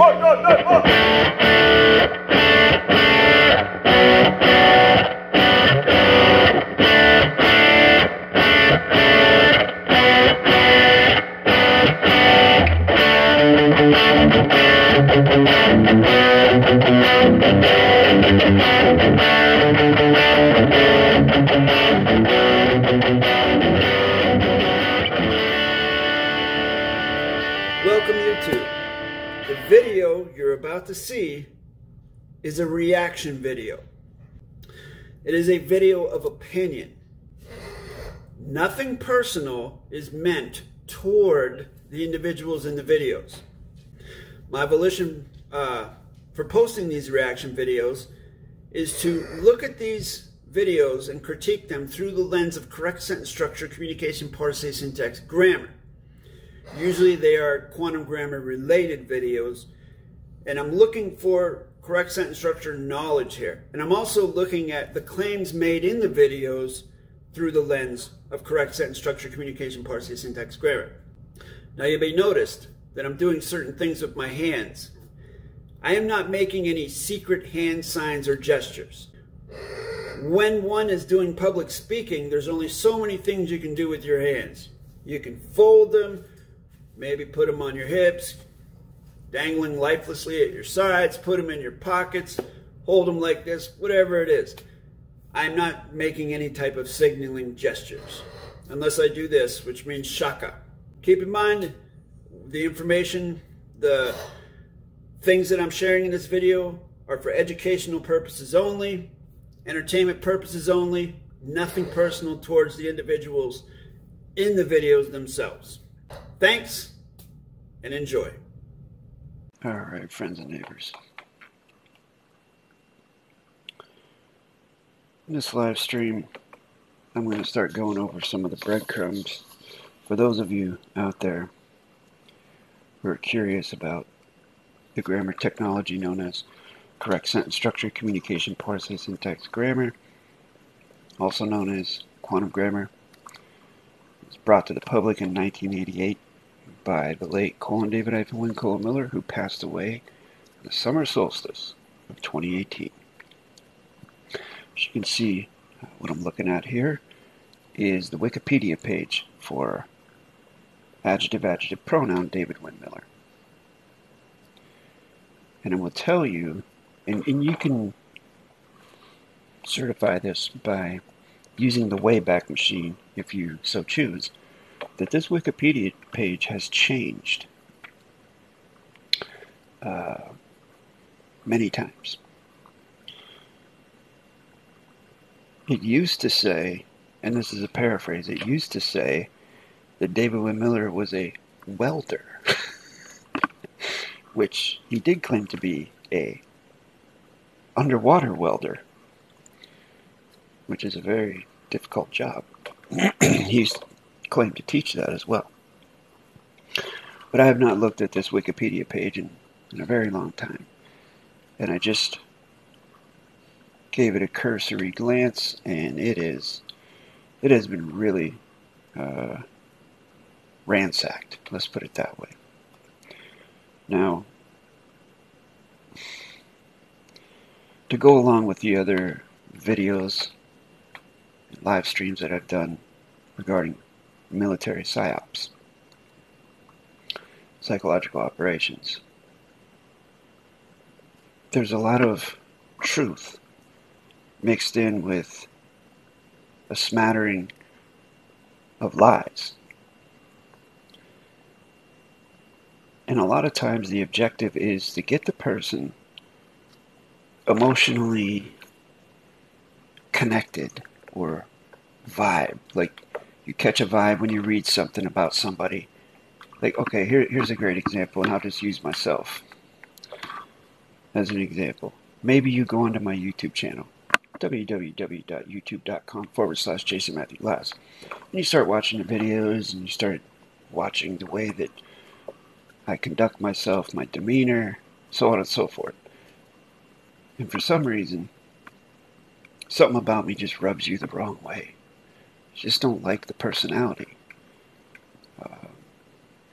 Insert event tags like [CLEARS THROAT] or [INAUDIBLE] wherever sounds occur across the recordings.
Oi, oi, oi, oi. Nothing personal is meant toward the individuals in the videos. My volition uh, for posting these reaction videos is to look at these videos and critique them through the lens of correct sentence structure, communication, parsing, syntax, grammar. Usually they are quantum grammar related videos. And I'm looking for correct sentence structure knowledge here. And I'm also looking at the claims made in the videos through the lens of correct sentence structure, communication, parsing, syntax, grammar. Now you may notice that I'm doing certain things with my hands. I am not making any secret hand signs or gestures. When one is doing public speaking, there's only so many things you can do with your hands. You can fold them, Maybe put them on your hips, dangling lifelessly at your sides, put them in your pockets, hold them like this, whatever it is. I'm not making any type of signaling gestures unless I do this, which means shaka. Keep in mind the information, the things that I'm sharing in this video are for educational purposes only, entertainment purposes only, nothing personal towards the individuals in the videos themselves. Thanks and enjoy. All right, friends and neighbors. In this live stream, I'm going to start going over some of the breadcrumbs for those of you out there who are curious about the grammar technology known as correct sentence structure, communication, parsing, syntax, grammar, also known as quantum grammar. It was brought to the public in 1988 by the late colon David hyphen Wynn colon Miller, who passed away on the summer solstice of 2018. As you can see, what I'm looking at here is the Wikipedia page for adjective adjective pronoun David Wynn Miller. And I will tell you, and, and you can certify this by using the Wayback Machine if you so choose that this Wikipedia page has changed uh, many times. It used to say, and this is a paraphrase, it used to say that David Wynn Miller was a welder, [LAUGHS] which he did claim to be a underwater welder, which is a very difficult job. [CLEARS THROAT] he claimed to teach that as well. But I have not looked at this Wikipedia page in, in a very long time. And I just gave it a cursory glance, and it is, it has been really uh, ransacked. Let's put it that way. Now, to go along with the other videos, and live streams that I've done regarding military psyops, psychological operations. There's a lot of truth mixed in with a smattering of lies. And a lot of times the objective is to get the person emotionally connected or vibe. Like you catch a vibe when you read something about somebody. Like, okay, here, here's a great example, and I'll just use myself as an example. Maybe you go onto my YouTube channel, www.youtube.com forward slash Jason Matthew Glass, and you start watching the videos, and you start watching the way that I conduct myself, my demeanor, so on and so forth. And for some reason, something about me just rubs you the wrong way You just don't like the personality. Uh,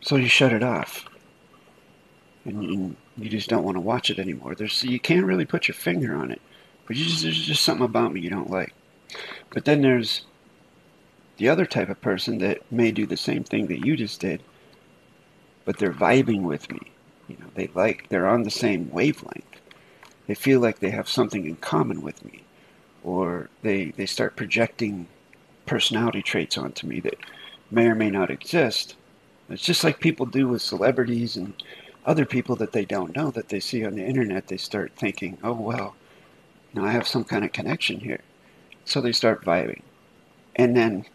so you shut it off. and, and you just don't want to watch it anymore. There's you can't really put your finger on it, but just, there's just something about me you don't like. But then there's the other type of person that may do the same thing that you just did, but they're vibing with me. You know, they like they're on the same wavelength. They feel like they have something in common with me, or they they start projecting personality traits onto me that may or may not exist. It's just like people do with celebrities and other people that they don't know that they see on the internet. They start thinking, oh, well, know, I have some kind of connection here. So they start vibing. And then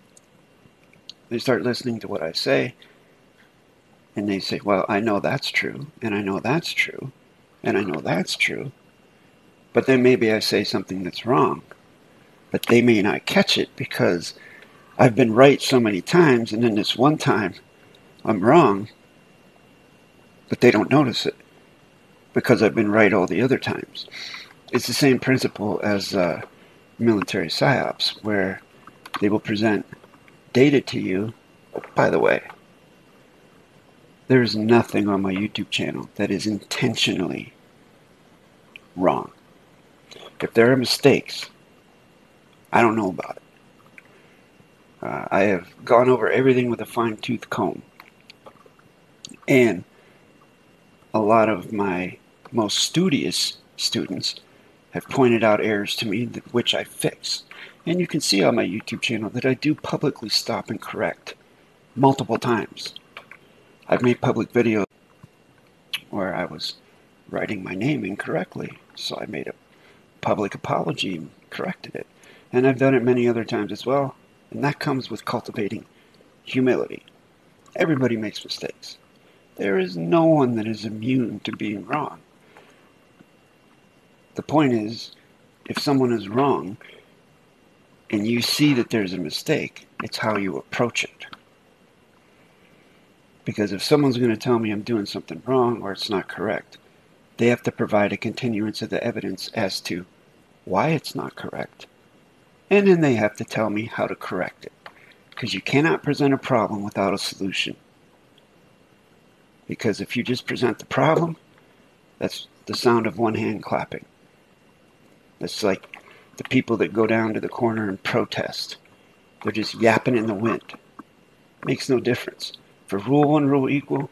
they start listening to what I say. And they say, well, I know that's true. And I know that's true. And I know that's true. But then maybe I say something that's wrong. But they may not catch it because I've been right so many times. And then this one time I'm wrong but they don't notice it because I've been right all the other times. It's the same principle as uh, military psyops, where they will present data to you. by the way, there's nothing on my YouTube channel that is intentionally wrong. If there are mistakes, I don't know about it. Uh, I have gone over everything with a fine tooth comb. And a lot of my most studious students have pointed out errors to me which I fix. And you can see on my YouTube channel that I do publicly stop and correct multiple times. I've made public videos where I was writing my name incorrectly, so I made a public apology and corrected it. And I've done it many other times as well, and that comes with cultivating humility. Everybody makes mistakes. There is no one that is immune to being wrong. The point is, if someone is wrong and you see that there's a mistake, it's how you approach it. Because if someone's going to tell me I'm doing something wrong or it's not correct, they have to provide a continuance of the evidence as to why it's not correct. And then they have to tell me how to correct it. Because you cannot present a problem without a solution. Because if you just present the problem, that's the sound of one hand clapping. That's like the people that go down to the corner and protest. They're just yapping in the wind. Makes no difference. For rule one, rule equal,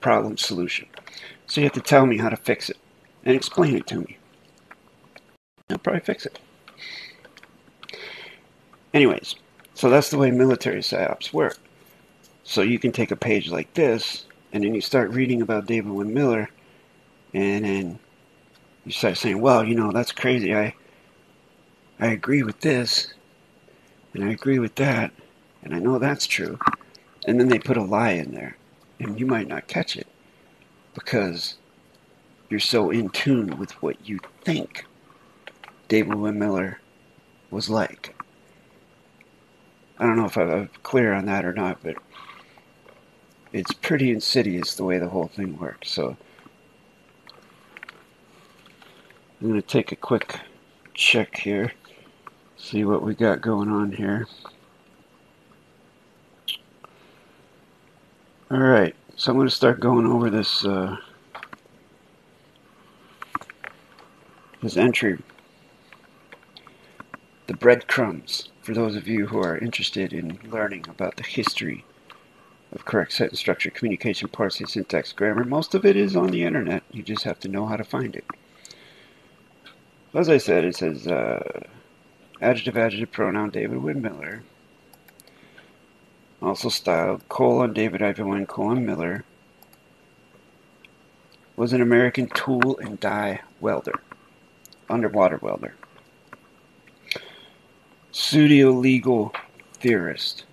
problem solution. So you have to tell me how to fix it and explain it to me. I'll probably fix it. Anyways, so that's the way military psyops work. So you can take a page like this and then you start reading about David Wynn Miller, and then you start saying, "Well, you know, that's crazy. I I agree with this, and I agree with that, and I know that's true." And then they put a lie in there, and you might not catch it because you're so in tune with what you think David Wynn Miller was like. I don't know if I'm clear on that or not, but it's pretty insidious the way the whole thing works. So I'm going to take a quick check here, see what we got going on here. All right, so I'm going to start going over this uh, this entry, the breadcrumbs, for those of you who are interested in learning about the history of correct sentence structure, communication, parsing, syntax, grammar. Most of it is on the internet. You just have to know how to find it. As I said, it says uh, adjective, adjective, pronoun, David Wynn Miller. Also styled, colon, David Ivan colon, Miller. Was an American tool and die welder, underwater welder. Pseudo legal theorist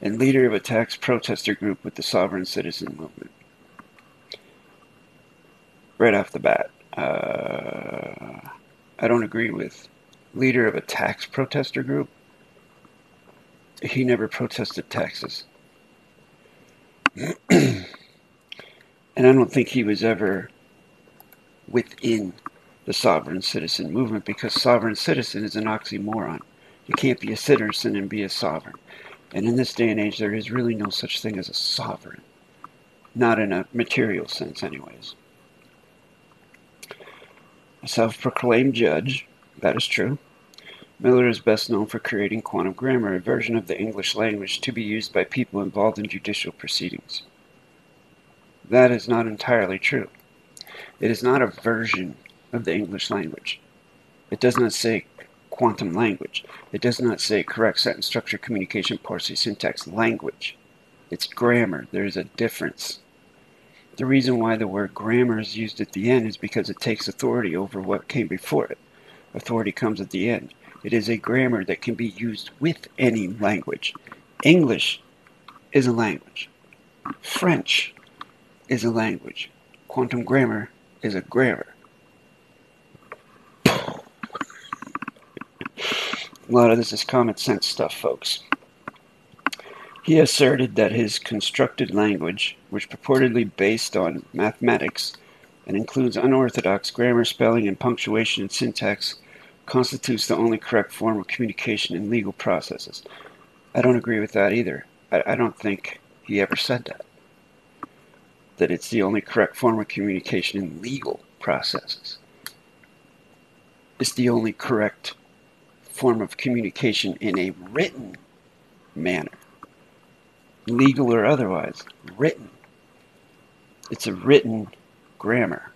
and leader of a tax protester group with the Sovereign Citizen Movement. Right off the bat, uh, I don't agree with leader of a tax protester group. He never protested taxes. [CLEARS THROAT] and I don't think he was ever within the sovereign citizen movement because sovereign citizen is an oxymoron. You can't be a citizen and be a sovereign. And in this day and age, there is really no such thing as a sovereign. not in a material sense, anyways. A self proclaimed judge, that is true. Miller is best known for creating quantum grammar, a version of the English language to be used by people involved in judicial proceedings. That is not entirely true. It is not a version of the English language. It does not say quantum language. It does not say correct sentence structure, communication, parsing, syntax, language. It's grammar. There's a difference. The reason why the word grammar is used at the end is because it takes authority over what came before it. Authority comes at the end. It is a grammar that can be used with any language. English is a language. French is a language. Quantum grammar is a grammar. a lot of this is common sense stuff, folks. He asserted that his constructed language, which purportedly based on mathematics and includes unorthodox grammar, spelling, and punctuation and syntax, constitutes the only correct form of communication in legal processes. I don't agree with that either. I, I don't think he ever said that. That it's the only correct form of communication in legal processes. It's the only correct form of communication in a written manner legal or otherwise, written. It's a written grammar.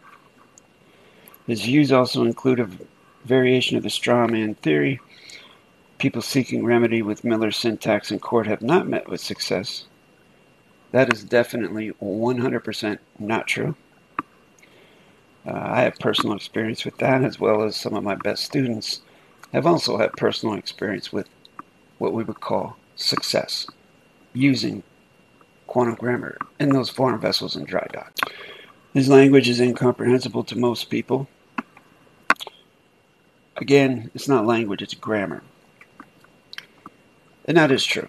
His views also include a variation of the straw man theory. People seeking remedy with Miller's syntax in court have not met with success. That is definitely 100% not true. Uh, I have personal experience with that, as well as some of my best students have also had personal experience with what we would call success using quantum grammar in those foreign vessels in dry dock. His language is incomprehensible to most people. Again, it's not language, it's grammar. And that is true.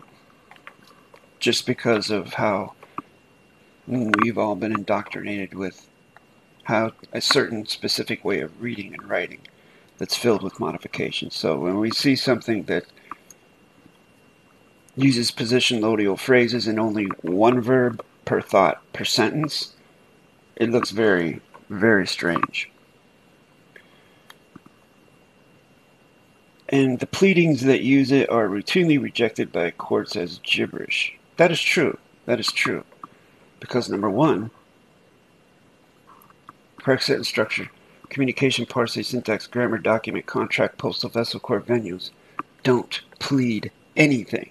Just because of how we've all been indoctrinated with how a certain specific way of reading and writing that's filled with modifications. So when we see something that uses position loadial phrases and only one verb per thought per sentence, it looks very, very strange. And the pleadings that use it are routinely rejected by courts as gibberish. That is true. That is true. Because number one, correct sentence structure, communication, parsing, syntax, grammar, document, contract, postal vessel, court venues don't plead anything.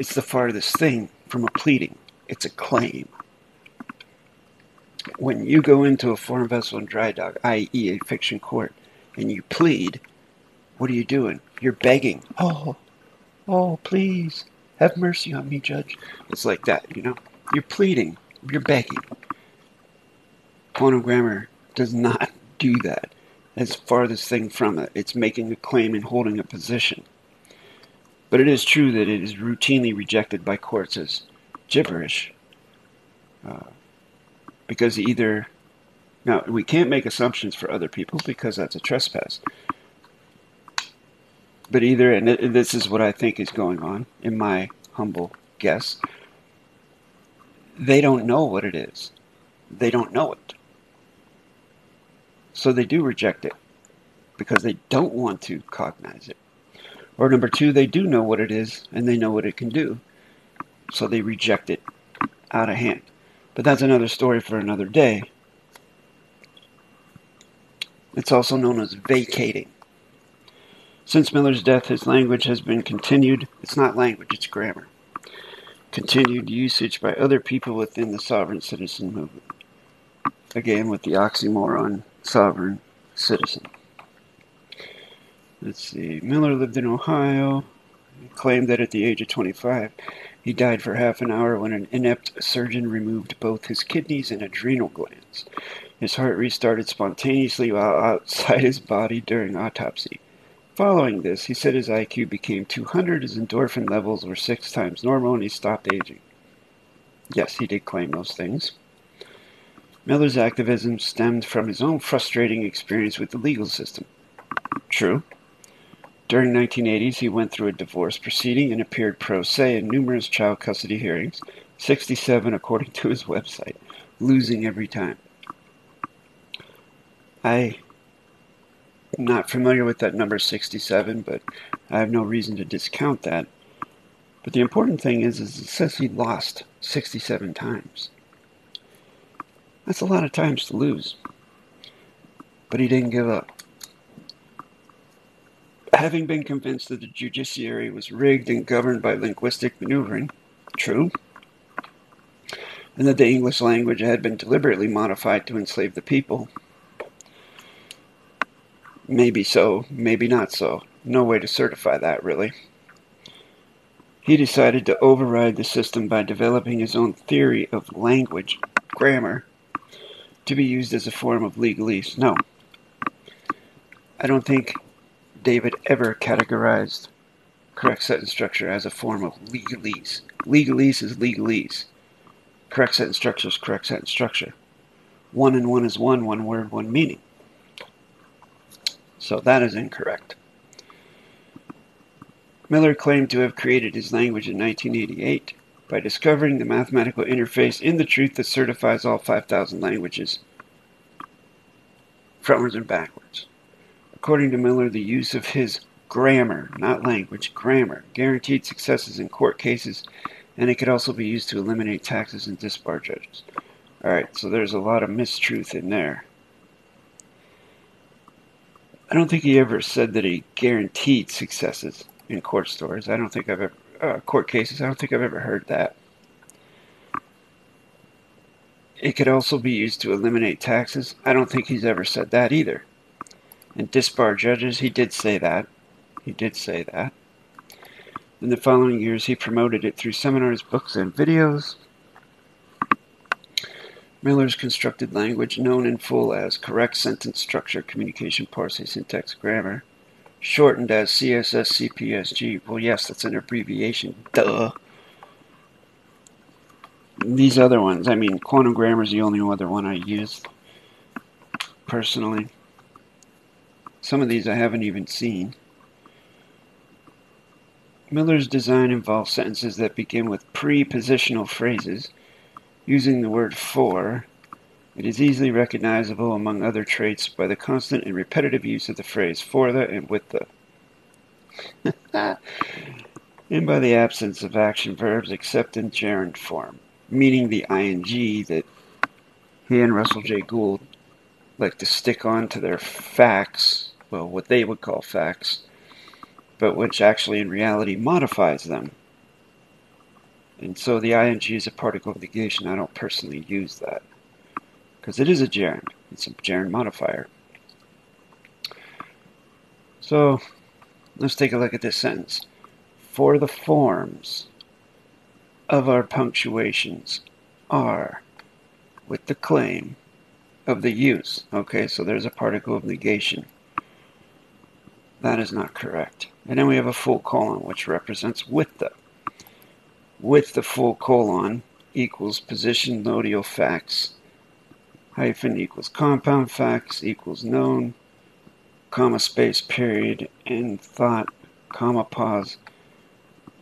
It's the farthest thing from a pleading. It's a claim. When you go into a foreign vessel and dry dock, i.e., a fiction court, and you plead, what are you doing? You're begging. Oh, oh, please, have mercy on me, Judge. It's like that, you know? You're pleading. You're begging. Quantum grammar does not do that. It's farthest thing from it. It's making a claim and holding a position. But it is true that it is routinely rejected by courts as gibberish. Uh, because either. Now, we can't make assumptions for other people because that's a trespass. But either, and this is what I think is going on, in my humble guess, they don't know what it is. They don't know it. So they do reject it because they don't want to cognize it. Or number two, they do know what it is and they know what it can do. So they reject it out of hand. But that's another story for another day. It's also known as vacating. Since Miller's death, his language has been continued. It's not language, it's grammar. Continued usage by other people within the sovereign citizen movement. Again, with the oxymoron sovereign citizen. Let's see. Miller lived in Ohio. He claimed that at the age of 25, he died for half an hour when an inept surgeon removed both his kidneys and adrenal glands. His heart restarted spontaneously while outside his body during autopsy. Following this, he said his IQ became 200, his endorphin levels were six times normal, and he stopped aging. Yes, he did claim those things. Miller's activism stemmed from his own frustrating experience with the legal system. True, during the 1980s, he went through a divorce proceeding and appeared pro se in numerous child custody hearings, 67 according to his website, losing every time. I am not familiar with that number 67, but I have no reason to discount that. But the important thing is, is it says he lost 67 times. That's a lot of times to lose. But he didn't give up. Having been convinced that the judiciary was rigged and governed by linguistic maneuvering, true, and that the English language had been deliberately modified to enslave the people, maybe so, maybe not so. No way to certify that, really. He decided to override the system by developing his own theory of language, grammar, to be used as a form of legalese. No. I don't think David ever categorized correct sentence structure as a form of legalese. Legalese is legalese. Correct sentence structure is correct sentence structure. One and one is one, one word, one meaning. So that is incorrect. Miller claimed to have created his language in 1988 by discovering the mathematical interface in the truth that certifies all 5,000 languages frontwards and backwards. According to Miller, the use of his grammar, not language, grammar, guaranteed successes in court cases, and it could also be used to eliminate taxes and disbar judges. Alright, so there's a lot of mistruth in there. I don't think he ever said that he guaranteed successes in court stores. I don't think I've ever uh, court cases. I don't think I've ever heard that. It could also be used to eliminate taxes. I don't think he's ever said that either. And disbar judges, he did say that. He did say that. In the following years, he promoted it through seminars, books, and videos. Miller's constructed language, known in full as correct sentence structure, communication, parsing, syntax, grammar, shortened as CSS CPSG. Well, yes, that's an abbreviation. Duh. These other ones, I mean, Quantum Grammar is the only other one I used personally. Some of these I haven't even seen. Miller's design involves sentences that begin with prepositional phrases using the word for it is easily recognizable, among other traits, by the constant and repetitive use of the phrase for the and with the, [LAUGHS] and by the absence of action verbs except in gerund form, meaning the ing that he and Russell J. Gould like to stick on to their facts, well, what they would call facts, but which actually in reality modifies them. And so the ing is a particle of negation. I don't personally use that because it is a gerund. It's a gerund modifier. So let's take a look at this sentence. For the forms of our punctuations are with the claim of the use. Okay, so there's a particle of negation. That is not correct. And then we have a full colon, which represents with the. With the full colon equals position nodial facts hyphen equals compound facts equals known, comma space period, and thought, comma pause,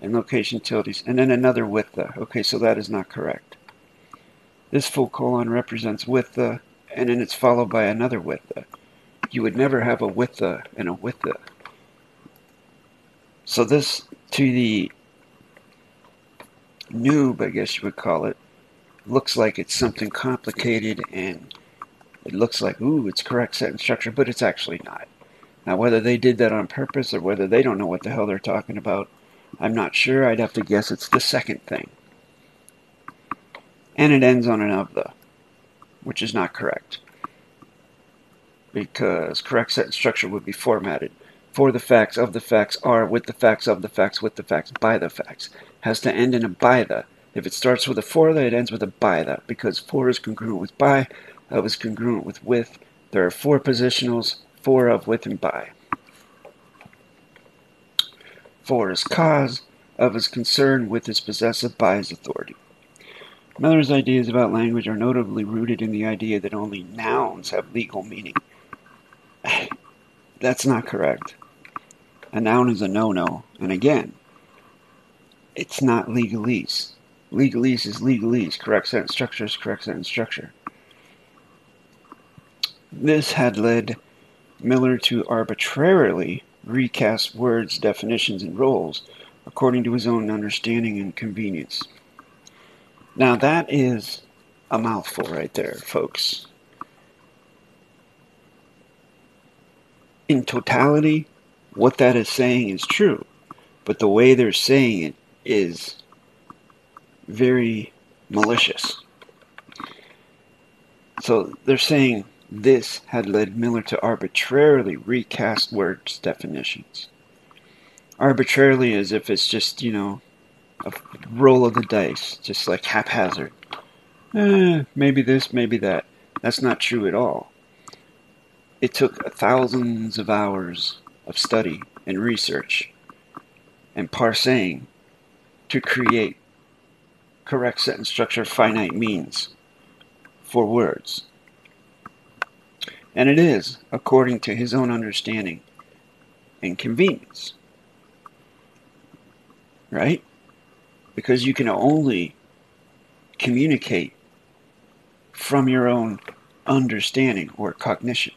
and location tildes, and then another with the. Okay, so that is not correct. This full colon represents with the, and then it's followed by another with the. You would never have a with and a with. So this, to the noob, I guess you would call it, looks like it's something complicated and it looks like, ooh, it's correct sentence structure, but it's actually not. Now, whether they did that on purpose or whether they don't know what the hell they're talking about, I'm not sure. I'd have to guess it's the second thing. And it ends on an of the, which is not correct. Because correct sentence structure would be formatted for the facts, of the facts, are, with the facts, of the facts, with the facts, by the facts. Has to end in a by the if it starts with a for the, it ends with a by the, because for is congruent with by, of is congruent with with. There are four positionals, for of, with, and by. For is cause, of is concern, with is possessive, by is authority. Miller's ideas about language are notably rooted in the idea that only nouns have legal meaning. That's not correct. A noun is a no no, and again, it's not legalese. Legalese is legalese. Correct sentence structure is correct sentence structure. This had led Miller to arbitrarily recast words, definitions, and roles according to his own understanding and convenience. Now, that is a mouthful right there, folks. In totality, what that is saying is true, but the way they're saying it is very malicious. So they're saying this had led Miller to arbitrarily recast words definitions. Arbitrarily, as if it's just, you know, a roll of the dice, just like haphazard. Eh, maybe this, maybe that. That's not true at all. It took thousands of hours of study and research and parsing to create correct sentence structure finite means for words. And it is according to his own understanding and convenience. Right? Because you can only communicate from your own understanding or cognition.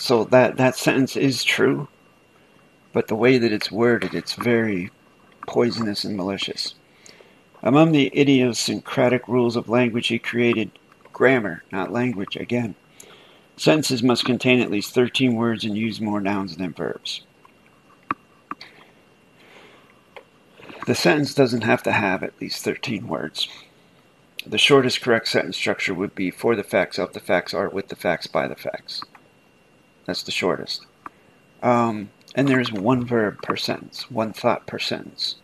So that, that sentence is true, but the way that it's worded, it's very poisonous and malicious. Among the idiosyncratic rules of language he created grammar, not language, again. Sentences must contain at least 13 words and use more nouns than verbs. The sentence doesn't have to have at least 13 words. The shortest correct sentence structure would be for the facts, of the facts, are with the facts, by the facts. That's the shortest. Um, and there's one verb per sentence, one thought per sentence.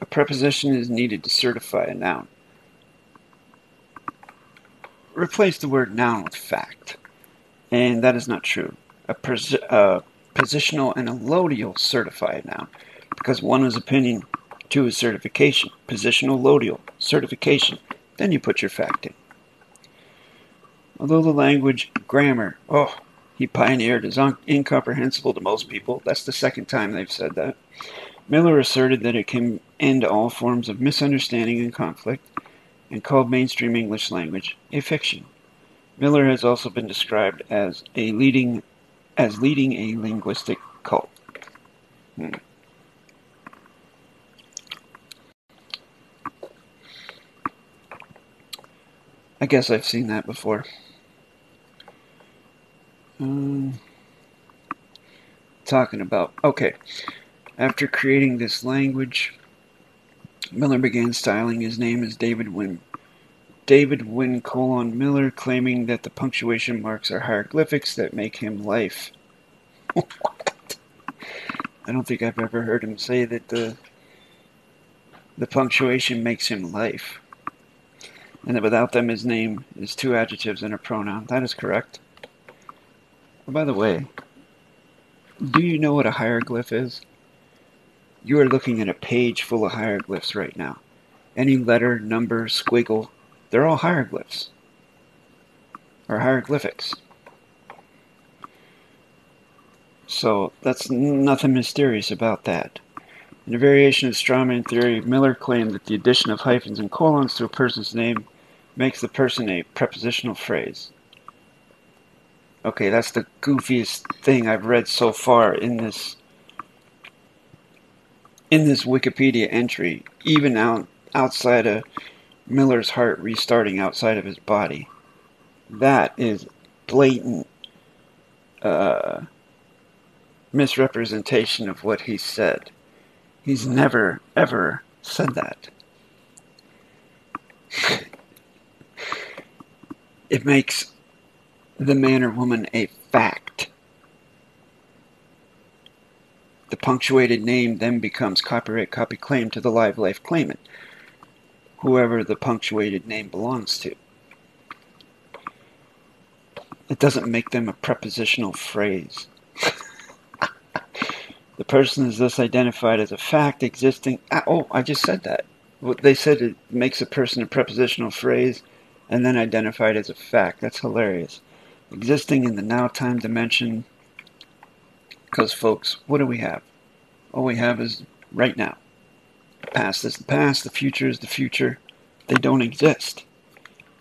A preposition is needed to certify a noun. Replace the word noun with fact. And that is not true. A, pres- a positional and a loadial certify a noun because one is opinion, two is certification. Positional, loadial, certification. Then you put your fact in. Although the language grammar, oh, he pioneered, is un- incomprehensible to most people. That's the second time they've said that. Miller asserted that it can end all forms of misunderstanding and conflict, and called mainstream English language a fiction. Miller has also been described as a leading as leading a linguistic cult. Hmm. I guess I've seen that before. Um, talking about okay. After creating this language, Miller began styling his name as David Wynn. David Wynn colon Miller, claiming that the punctuation marks are hieroglyphics that make him life. [LAUGHS] I don't think I've ever heard him say that the the punctuation makes him life. And that without them his name is two adjectives and a pronoun. That is correct. Oh, by the way, do you know what a hieroglyph is? You are looking at a page full of hieroglyphs right now. Any letter, number, squiggle, they're all hieroglyphs. Or hieroglyphics. So that's nothing mysterious about that. In a variation of strawman theory, Miller claimed that the addition of hyphens and colons to a person's name makes the person a prepositional phrase. Okay, that's the goofiest thing I've read so far in this in this Wikipedia entry, even out outside of Miller's heart restarting outside of his body. That is blatant uh, misrepresentation of what he said. He's never, ever said that. [LAUGHS] it makes the man or woman a fact. The punctuated name then becomes copyright copy claim to the live life claimant, whoever the punctuated name belongs to. It doesn't make them a prepositional phrase. [LAUGHS] the person is thus identified as a fact existing. Ah, oh, I just said that. They said it makes a person a prepositional phrase and then identified as a fact. That's hilarious. Existing in the now time dimension Because, folks, what do we have? All we have is right now. The past is the past, the future is the future. They don't exist.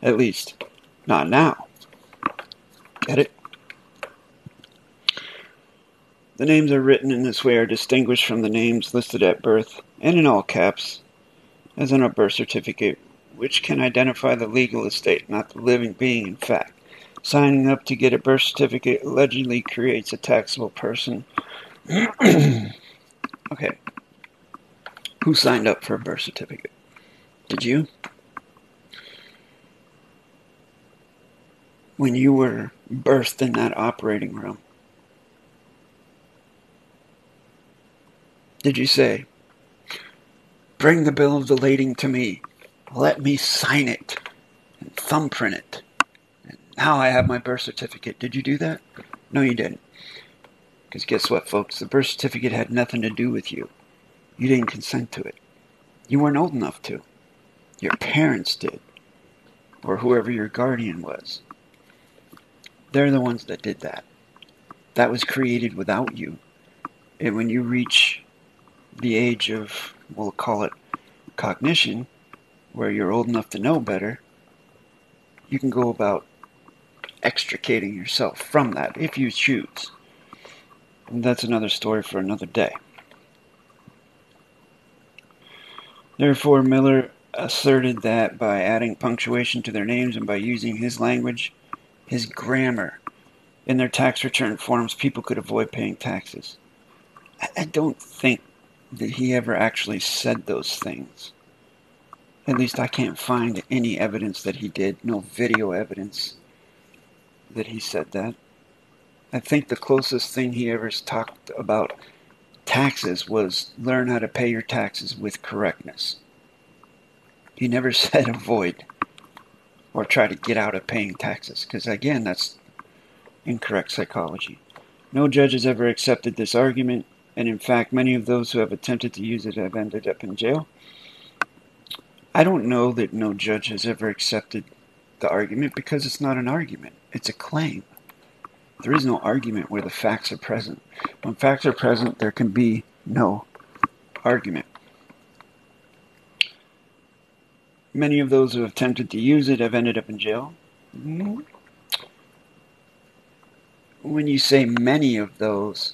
At least, not now. Get it? The names are written in this way are distinguished from the names listed at birth and in all caps, as on a birth certificate, which can identify the legal estate, not the living being in fact. Signing up to get a birth certificate allegedly creates a taxable person. [CLEARS THROAT] okay. Who signed up for a birth certificate? Did you? When you were birthed in that operating room, did you say, Bring the bill of the lading to me. Let me sign it and thumbprint it. And now I have my birth certificate. Did you do that? No, you didn't. Because guess what, folks? The birth certificate had nothing to do with you. You didn't consent to it. You weren't old enough to. Your parents did. Or whoever your guardian was. They're the ones that did that. That was created without you. And when you reach the age of, we'll call it cognition, where you're old enough to know better, you can go about extricating yourself from that if you choose. And that's another story for another day. Therefore, Miller asserted that by adding punctuation to their names and by using his language, his grammar, in their tax return forms, people could avoid paying taxes. I don't think that he ever actually said those things. At least I can't find any evidence that he did, no video evidence that he said that. I think the closest thing he ever talked about taxes was learn how to pay your taxes with correctness. He never [LAUGHS] said avoid or try to get out of paying taxes, because again, that's incorrect psychology. No judge has ever accepted this argument, and in fact, many of those who have attempted to use it have ended up in jail. I don't know that no judge has ever accepted the argument because it's not an argument, it's a claim. There is no argument where the facts are present. When facts are present, there can be no argument. Many of those who have attempted to use it have ended up in jail. Mm-hmm. When you say many of those,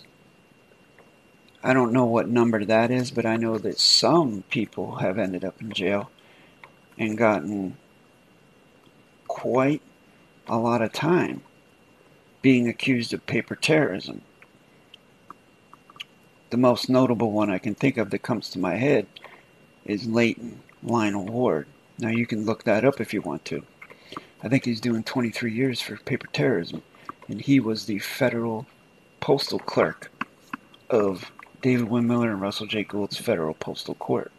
I don't know what number that is, but I know that some people have ended up in jail and gotten quite a lot of time being accused of paper terrorism. The most notable one I can think of that comes to my head is Leighton Lionel Ward. Now you can look that up if you want to. I think he's doing 23 years for paper terrorism, and he was the federal postal clerk of David Wynn Miller and Russell J. Gould's federal postal court.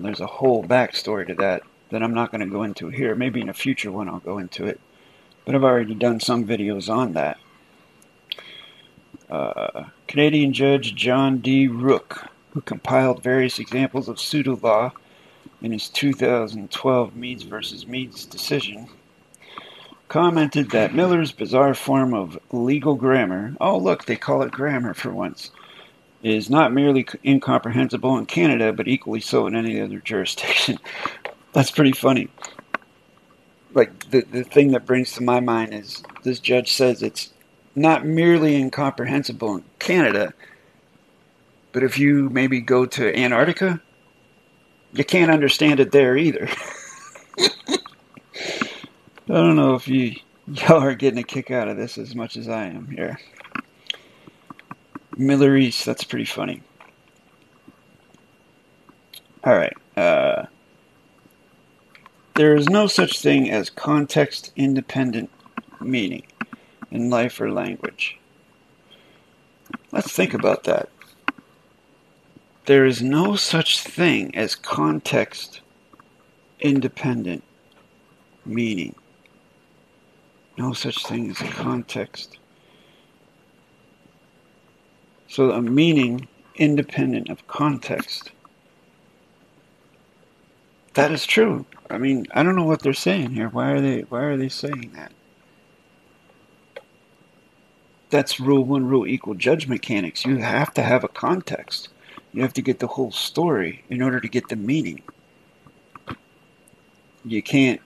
There's a whole backstory to that that I'm not going to go into here. Maybe in a future one I'll go into it. But I've already done some videos on that. Uh, Canadian Judge John D. Rooke, who compiled various examples of pseudo law in his 2012 Meads versus Meads decision, commented that Miller's bizarre form of legal grammar, oh look, they call it grammar for once, is not merely incomprehensible in Canada, but equally so in any other jurisdiction. [LAUGHS] That's pretty funny. Like, the, the thing that brings to my mind is this judge says it's not merely incomprehensible in Canada, but if you maybe go to Antarctica, you can't understand it there either. [LAUGHS] I don't know if you y'all are getting a kick out of this as much as I am here. Miller East, that's pretty funny. All right. Uh, there is no such thing as context independent meaning in life or language. Let's think about that. There is no such thing as context independent meaning. No such thing as context. So a meaning independent of context. That is true. I mean, I don't know what they're saying here. Why are they why are they saying that? that's rule one rule equal judge mechanics. You have to have a context. You have to get the whole story in order to get the meaning. You can't.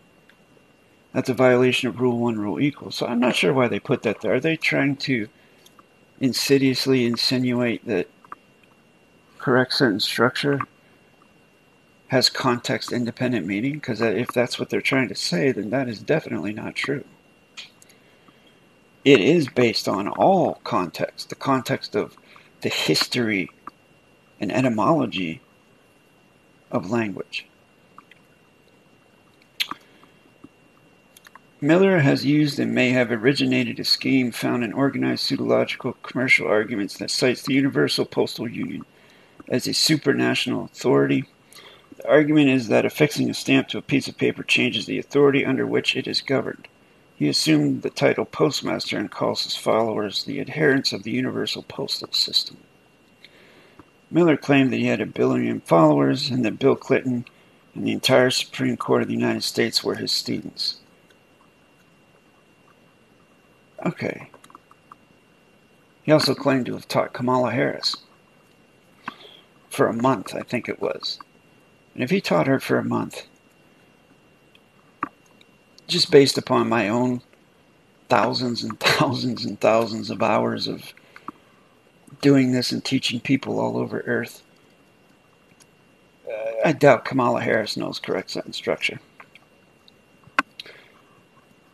That's a violation of rule one rule equal. So I'm not sure why they put that there. Are they trying to insidiously insinuate that correct sentence structure has context independent meaning? Because if that's what they're trying to say, then that is definitely not true. It is based on all context, the context of the history and etymology of language. Miller has used and may have originated a scheme found in organized pseudological commercial arguments that cites the Universal Postal Union as a supranational authority the argument is that affixing a stamp to a piece of paper changes the authority under which it is governed. He assumed the title postmaster and calls his followers the adherents of the universal postal system. Miller claimed that he had a billion followers and that Bill Clinton and the entire Supreme Court of the United States were his students. Okay. He also claimed to have taught Kamala Harris for a month, I think it was. And if he taught her for a month, just based upon my own thousands and [LAUGHS] thousands and thousands of hours of doing this and teaching people all over Earth, I doubt Kamala Harris knows correct sentence structure.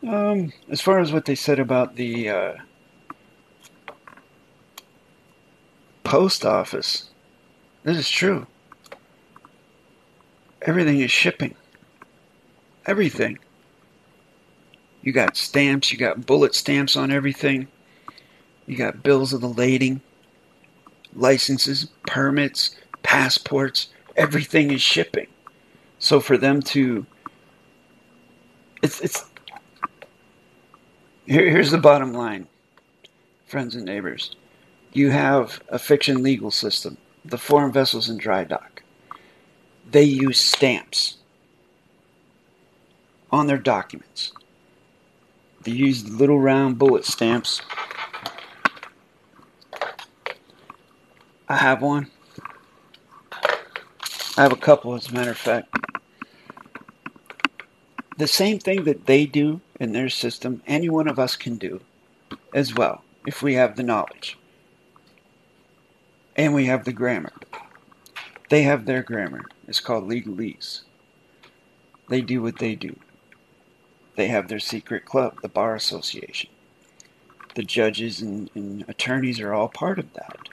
Um, as far as what they said about the uh, post office, this is true. Everything is shipping. Everything. You got stamps, you got bullet stamps on everything. You got bills of the lading, licenses, permits, passports. Everything is shipping. So for them to it's it's here, here's the bottom line, friends and neighbors. You have a fiction legal system, the foreign vessels in dry dock they use stamps on their documents. They use little round bullet stamps. I have one. I have a couple, as a matter of fact. The same thing that they do in their system, any one of us can do as well, if we have the knowledge. And we have the grammar. They have their grammar. It's called legalese. They do what they do. They have their secret club, the Bar Association. The judges and, and attorneys are all part of that.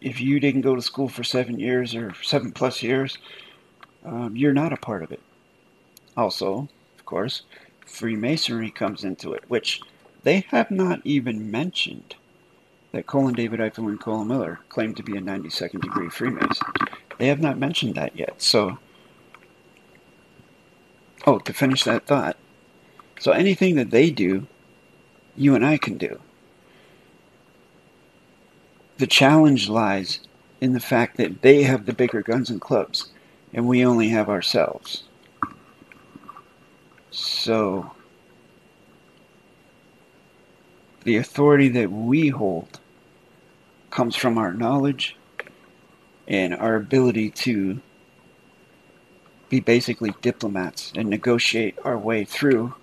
If you didn't go to school for seven years or seven plus years, um, you're not a part of it. Also, of course, Freemasonry comes into it, which they have not even mentioned that colon David hyphen Wynn colon Miller claim to be a 92nd degree Freemason. They have not mentioned that yet. So, oh, to finish that thought. So anything that they do, you and I can do. The challenge lies in the fact that they have the bigger guns and clubs, and we only have ourselves. So, the authority that we hold comes from our knowledge and our ability to be basically diplomats and negotiate our way through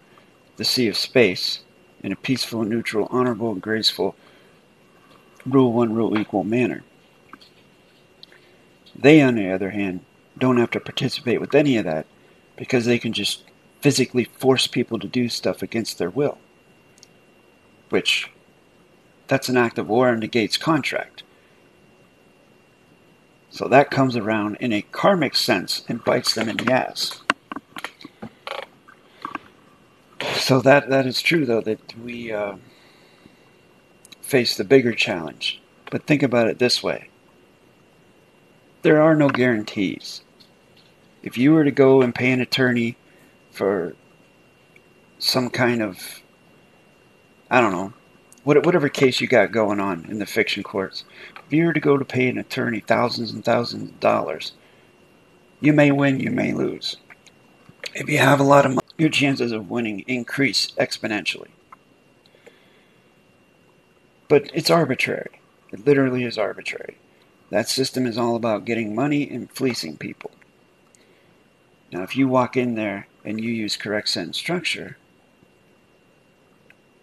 the sea of space in a peaceful, neutral, honorable, and graceful rule one, rule equal manner. They, on the other hand, don't have to participate with any of that because they can just physically force people to do stuff against their will, which that's an act of war and negates contract. So that comes around in a karmic sense and bites them in the ass. So that that is true, though, that we uh, face the bigger challenge. But think about it this way: there are no guarantees. If you were to go and pay an attorney for some kind of, I don't know, whatever case you got going on in the fiction courts, if you were to go to pay an attorney thousands and thousands of dollars, you may win, you may lose. If you have a lot of money, your chances of winning increase exponentially. But it's arbitrary. It literally is arbitrary. That system is all about getting money and fleecing people. Now, if you walk in there and you use correct sentence structure,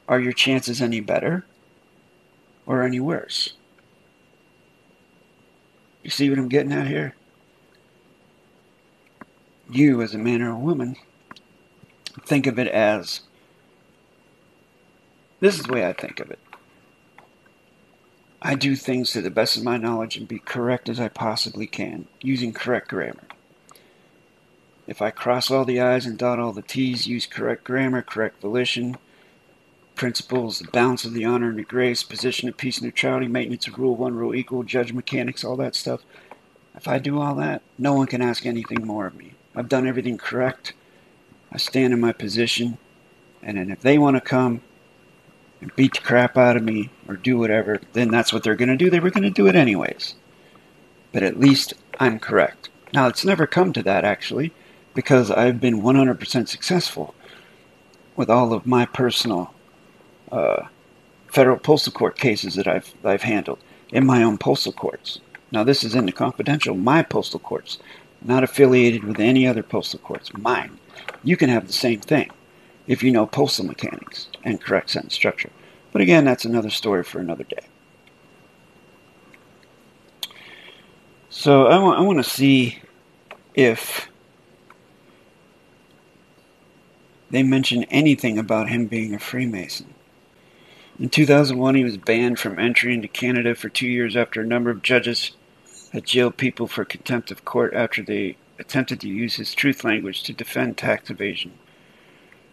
are your chances any better or any worse? You see what I'm getting at here? You, as a man or a woman, think of it as this is the way I think of it. I do things to the best of my knowledge and be correct as I possibly can, using correct grammar. If I cross all the I's and dot all the T's, use correct grammar, correct volition, principles, the balance of the honor and the grace, position of peace and neutrality, maintenance of rule one, rule equal, judge mechanics, all that stuff. If I do all that, no one can ask anything more of me. I've done everything correct. I stand in my position. And then if they want to come and beat the crap out of me or do whatever, then that's what they're going to do. They were going to do it anyways. But at least I'm correct. Now, it's never come to that, actually because I've been 100% successful with all of my personal uh, federal postal court cases that I've I've handled in my own postal courts. Now this is in the confidential my postal courts, not affiliated with any other postal courts. Mine. You can have the same thing if you know postal mechanics and correct sentence structure. But again, that's another story for another day. So I want I want to see if they mention anything about him being a Freemason. In 2001, he was banned from entry into Canada for two years after a number of judges had jailed people for contempt of court after they attempted to use his truth language to defend tax evasion.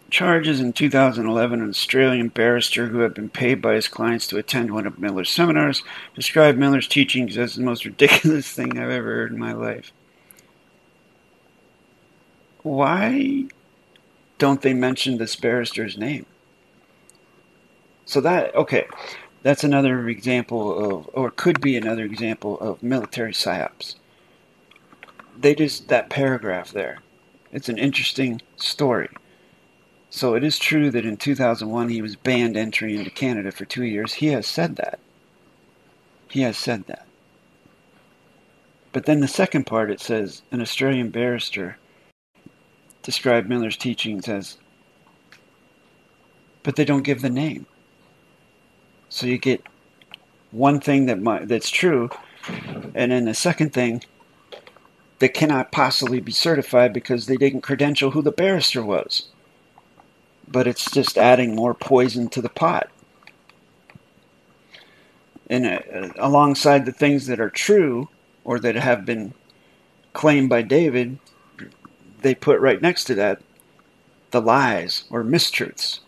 Charges in 2011, an Australian barrister who had been paid by his clients to attend one of Miller's seminars described Miller's teachings as the most ridiculous thing I've ever heard in my life. Why don't they mention this barrister's name? So that okay, that's another example of, or could be another example of military psyops. They just that paragraph there. It's an interesting story. So it is true that in 2001 he was banned entry into Canada for two years. He has said that. He has said that. But then the second part it says an Australian barrister describe Miller's teachings as, but they don't give the name. So you get one thing that might, that's true, and then the second thing that cannot possibly be certified because they didn't credential who the barrister was. But it's just adding more poison to the pot. And uh, alongside the things that are true or that have been claimed by David, they put right next to that the lies or mistruths.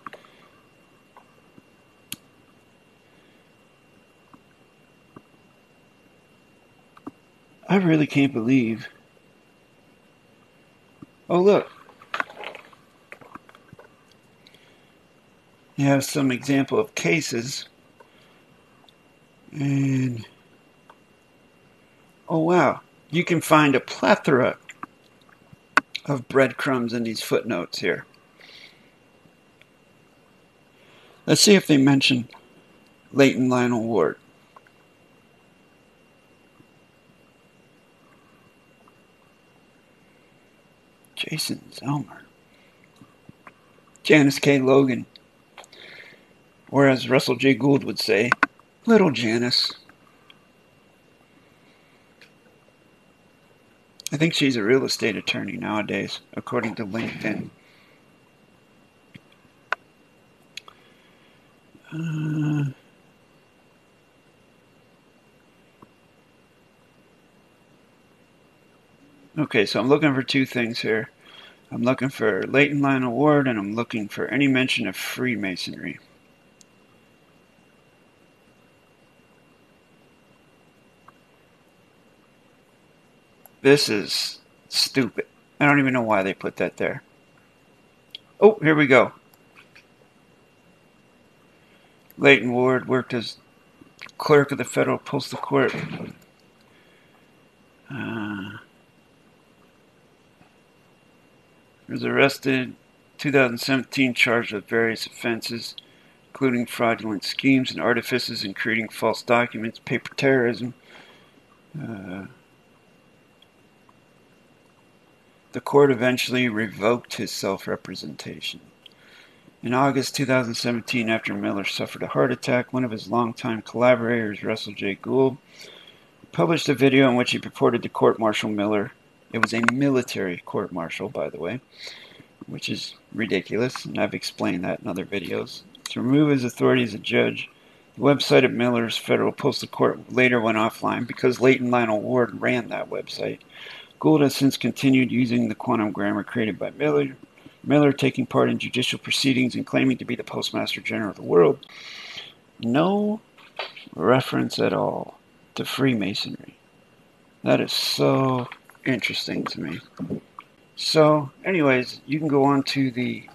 I really can't believe. Oh, look. You have some example of cases. And. Oh, wow. You can find a plethora of breadcrumbs in these footnotes here. Let's see if they mention Leighton Lionel Ward. Jason Zelmer. Janice K. Logan. Or as Russell J. Gould would say, Little Janice. I think she's a real estate attorney nowadays, according to LinkedIn. Uh, okay, so I'm looking for two things here. I'm looking for Leighton Lionel Ward, and I'm looking for any mention of Freemasonry. This is stupid. I don't even know why they put that there. Oh, here we go. Leighton Ward worked as clerk of the Federal Postal Court. Uh, was arrested 2017 charged with various offenses including fraudulent schemes and artifices in creating false documents, paper terrorism. Uh, the court eventually revoked his self representation. In August 2017, after Miller suffered a heart attack, one of his longtime collaborators, Russell J. Gould, published a video in which he purported to court martial Miller. It was a military court martial, by the way, which is ridiculous, and I've explained that in other videos. To remove his authority as a judge, the website of Miller's Federal Postal Court later went offline because Leighton Lionel Ward ran that website. Gould has since continued using the quantum grammar created by Miller Miller taking part in judicial proceedings and claiming to be the Postmaster General of the world. No reference at all to Freemasonry. That is so interesting to me. So, anyways, you can go on to the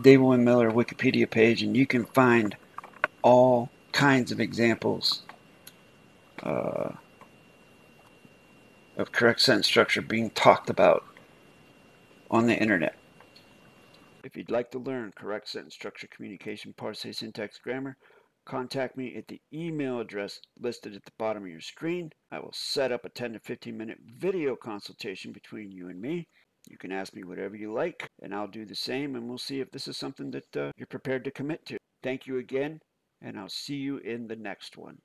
David Wynn Miller Wikipedia page and you can find all kinds of examples uh, of correct sentence structure being talked about on the internet. If you'd like to learn correct sentence structure, communication, parse, syntax, grammar, contact me at the email address listed at the bottom of your screen. I will set up a 10 to 15 minute video consultation between you and me. You can ask me whatever you like, and I'll do the same, and we'll see if this is something that uh, you're prepared to commit to. Thank you again, and I'll see you in the next one.